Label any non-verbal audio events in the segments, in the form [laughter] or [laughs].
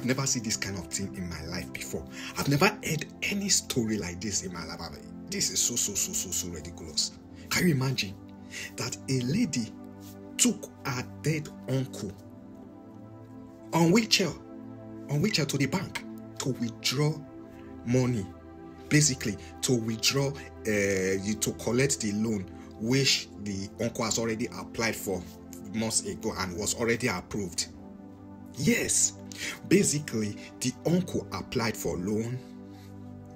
I've never seen this kind of thing in my life before. I've never heard any story like this in my life. This is so, so, so, so, so ridiculous. Can you imagine that a lady took her dead uncle on wheelchair, on wheelchair to the bank to withdraw money, basically to withdraw, uh, to collect the loan which the uncle has already applied for months ago and was already approved. Yes, basically, the uncle applied for loan.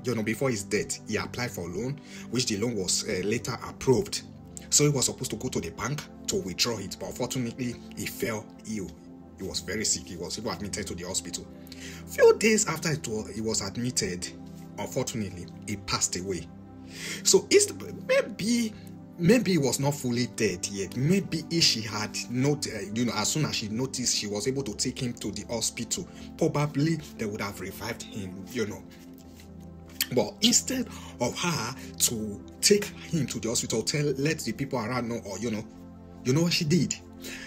You know, before his death, he applied for loan, which the loan was uh, later approved. So he was supposed to go to the bank to withdraw it, but unfortunately, he fell ill. He was very sick. He was even admitted to the hospital. Few days after it was, he was admitted, unfortunately, he passed away. So it's maybe maybe he was not fully dead yet. Maybe if she had not, uh, you know, as soon as she noticed she was able to take him to the hospital, probably they would have revived him, you know. But instead of her to take him to the hospital, tell let the people around know, or you know, you know what she did?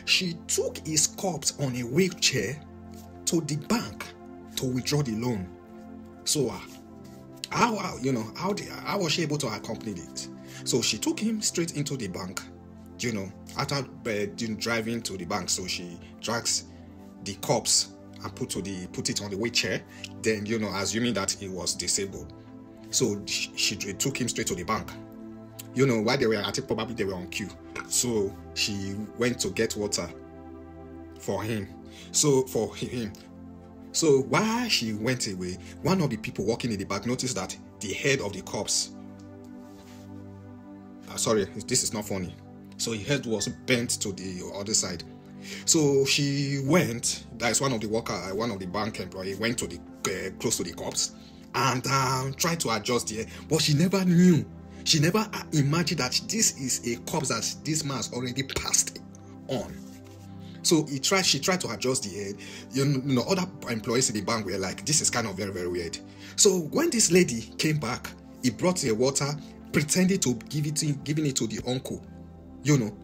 She took his corpse on a wheelchair to the bank to withdraw the loan. So, uh, how, you know, how, did, how was she able to accompany it? So she took him straight into the bank, you know, after uh, driving to the bank. So she drags the corpse and put to the put it on the wheelchair. Then you know, assuming that he was disabled, so she, she took him straight to the bank. You know, while they were, I think probably they were on queue. So she went to get water for him. So for him. So while she went away, one of the people walking in the back noticed that the head of the corpse sorry, this is not funny. So his head was bent to the other side. So she went. That is one of the worker, uh, one of the bank employee, went to the uh, close to the corpse and um, tried to adjust the but she never knew. She never uh, imagined that this is a corpse that this man has already passed on. So he tried. She tried to adjust the head. You know, other employees in the bank were like, "This is kind of very, very weird." So when this lady came back, he brought the water pretending to give it to, giving it to the uncle, you know.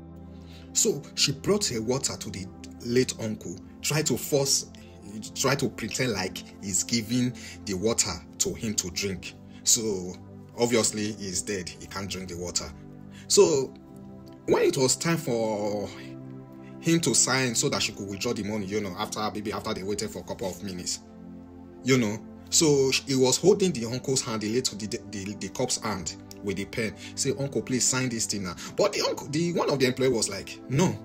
So she brought her water to the late uncle, tried to force, try to pretend like he's giving the water to him to drink. So obviously he's dead, he can't drink the water. So when it was time for him to sign so that she could withdraw the money, you know, after maybe after they waited for a couple of minutes, you know. So he was holding the uncle's hand, the late the, the, the cop's hand, with a pen. Say, Uncle, please sign this thing now. But the uncle, the one of the employee was like, No,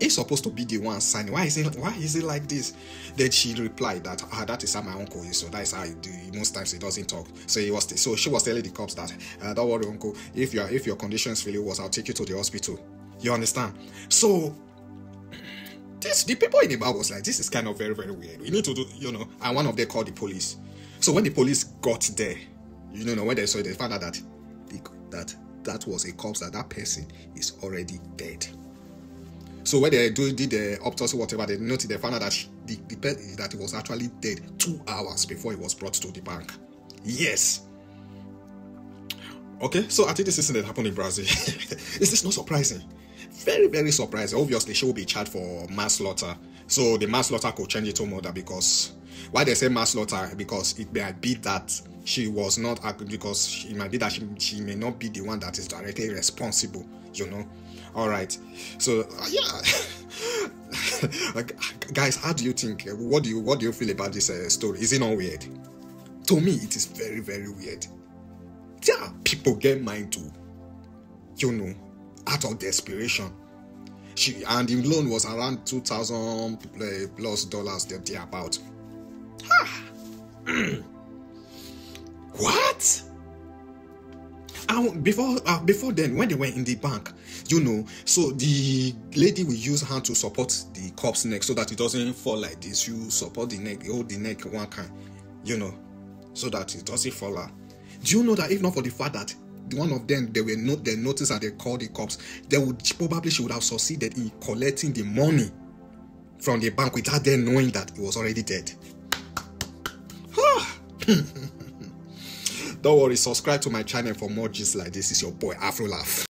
he's supposed to be the one signing. Why is it why is it like this? Then she replied that ah, that is how my uncle is, so that is how he do most times he doesn't talk. So he was so she was telling the cops that uh, don't worry, uncle, if your if your condition is really worse, I'll take you to the hospital. You understand? So [clears throat] this the people in the bar was like, this is kind of very, very weird. We need to do, you know, and one of them called the police. So when the police got there, you know, when they saw it, they found out that that that was a corpse, that that person is already dead. So when they do, did the autopsy, whatever, they noticed, they found out that the, the that he was actually dead two hours before he was brought to the bank. Yes. Okay, so I think this is that happened in Brazil. [laughs] is this not surprising? Very, very surprising. Obviously, she will be charged for manslaughter. So the manslaughter could change it to murder because why they say manslaughter? Because it might be that she was not because it might be that she, she may not be the one that is directly responsible you know? All right. So uh, yeah. [laughs] Guys how do you think what do you what do you feel about this uh, story? Is it not weird? To me it is very very weird. Yeah people get mind to you know out of desperation. She and the loan was around 2000 uh, plus dollars they're about ah. [clears throat] What? And before uh, before then, when they were in the bank, you know, so the lady will use hand to support the corpse neck so that it doesn't fall like this. You support the neck, hold the neck one kind, you know, so that it doesn't fall out. Do you know that if not for the fact that one of them they were not they noticed that they called the cops, they would probably she would have succeeded in collecting the money from the bank without them knowing that it was already dead. [sighs] Don't worry, subscribe to my channel for more gist like this. Is your boy Afrolaff.